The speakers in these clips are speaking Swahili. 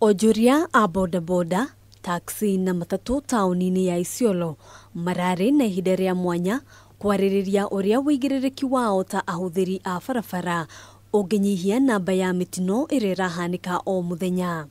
Onjoria a bodaboda taxi na matatũ taũni-inĩ ya Isiolo. Mararĩ na ihinda rĩa mwanya kwarĩrĩria ũrĩa wĩigĩrĩrĩki wao ta ahũthĩri a barabara. Ũngĩnyihia namba ya mĩtino ĩrĩa ĩrahanĩka o mũthenya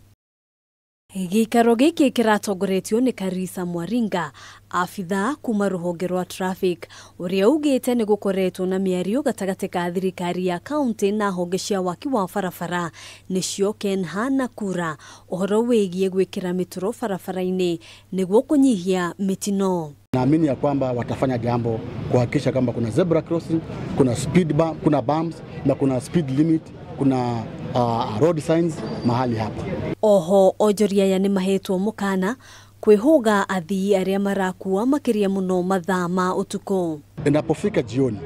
gĩikaro gĩkĩ kĩratongoretio nĩ Karisa Mwaringa abitha kuma rũhonge rwa traffic ũrĩa ugĩte nĩ gũkoretwo na mĩario gatagatĩ ka thirikari ya kaunti na honge cia waki wa barabara nĩcio Kenha na Kura ũhoro wĩgiĩ gwĩkĩra mĩtoro barabara-inĩ nĩguo kũnyihia mĩtino Naamini ya kwamba watafanya jambo kuhakikisha kwamba kuna zebra crossing, kuna speed bump, kuna bumps na kuna speed limit, kuna uh, road signs mahali hapa. Oho onjoria aya nä mahetwo mũkana kwĩhũga athii arĩa marakua makĩria mũno mathaa ma ũtukũ. Inapofika jioni,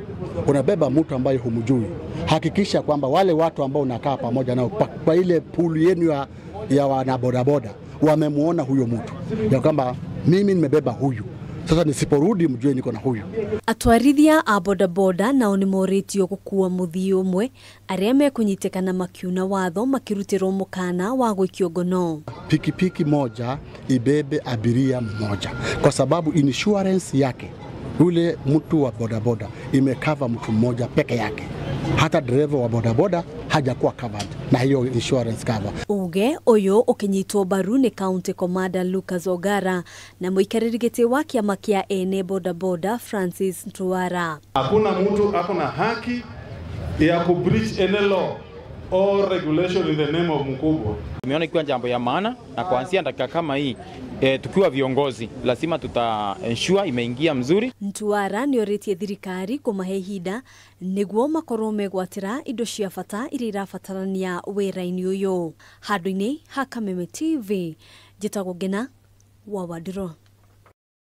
unabeba mtu ambaye humjui, hakikisha kwamba wale watu ambao unakaa pamoja nao kwa, ile pool yenu ya, ya wanabodaboda wamemwona huyo mtu. Ya kwamba mimi nimebeba huyu, sasa nisiporudi mjue niko na huyu. atwarithia a bodaboda nao nĩ morĩtio gũkua mũthii ũmwe arĩa na makiuna watho makĩrutĩrwo mukana wa gwĩkio ngono. Pikipiki moja ibebe abiria mmoja, kwa sababu insurance yake yule mtu wa bodaboda imekava mtu mmoja peke yake, hata dereva wa bodaboda hajakuwa covered na hiyo insurance cover. uge oyo ũkĩnyitwo mbaru nĩ county commander Lucas Ogara na mũikarĩri giti wa kĩama kĩa ene bodaboda Francis Ntwara Hakuna mtu ako na haki ya kubreach any law or regulation in the name of mkubwa. Tumeona ikiwa jambo ya maana na kuanzia dakika kama hii e, tukiwa viongozi lazima tuta ensure imeingia mzuri. Ntwara nĩ orĩtie thirikari kũmahe ihinda nĩguo makorwo megwatĩra indo cia bata iria irabatarania wĩra-inĩ ũyũ handũ-inĩ ha Kameme TV njĩtagwo Ngena wa Wadiro